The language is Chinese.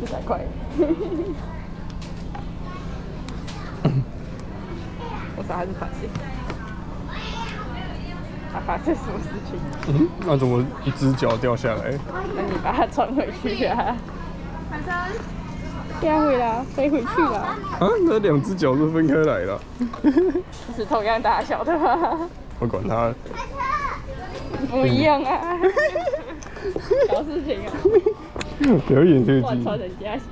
四百块。我说他是发现，他发生什么事情？嗯，那怎么一只脚掉下来？那你把它穿回去啊。掉回来，飞回去了。啊，那两只脚是分开来的。是同样大小的吗？我管它。不一样啊。小事情啊。表演这个换穿人家鞋。